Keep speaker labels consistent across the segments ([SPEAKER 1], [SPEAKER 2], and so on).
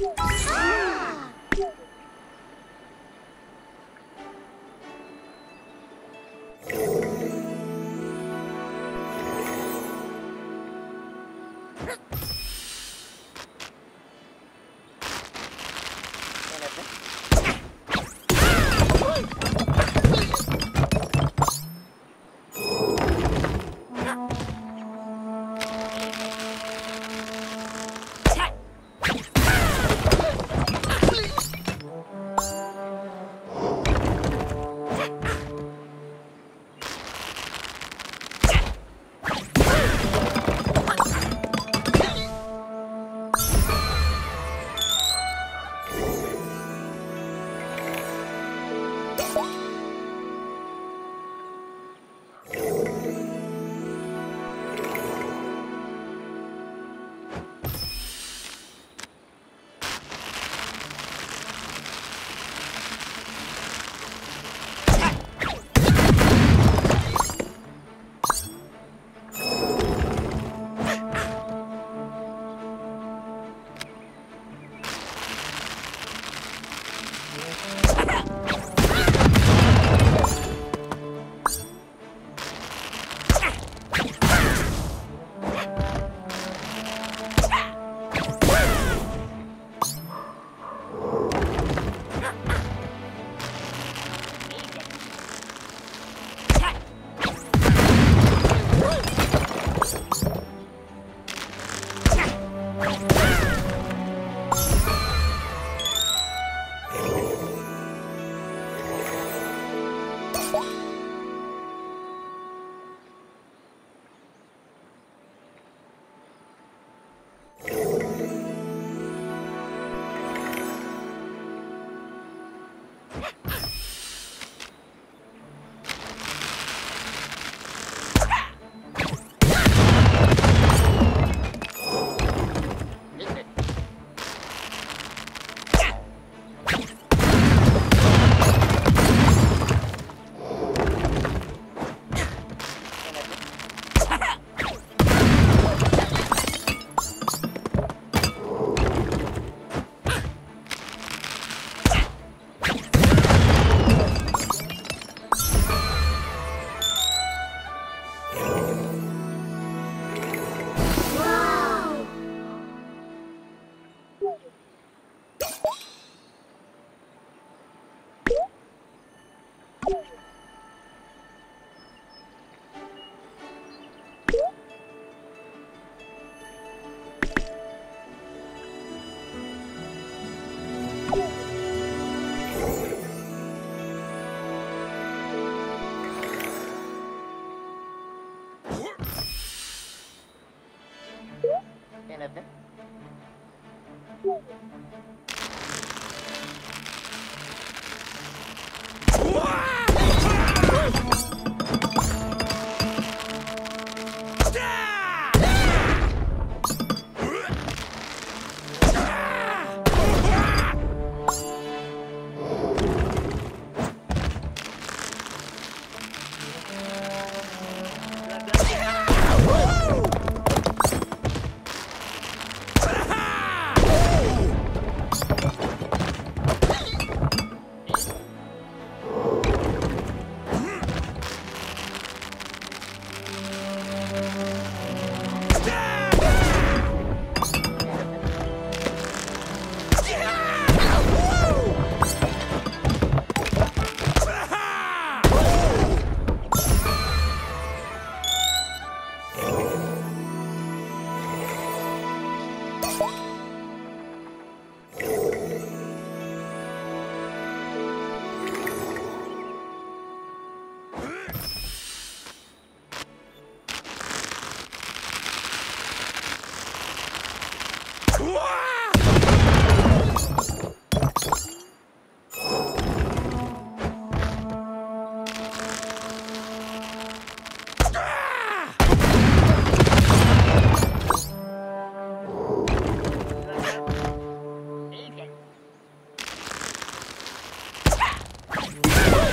[SPEAKER 1] Huh? Ah! Ah!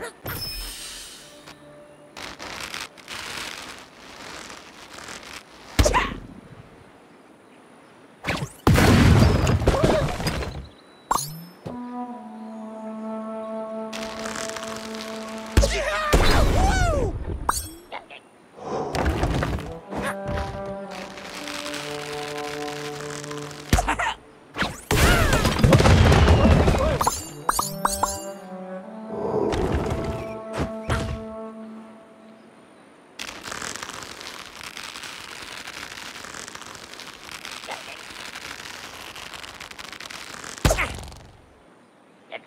[SPEAKER 1] Huh?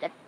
[SPEAKER 1] at that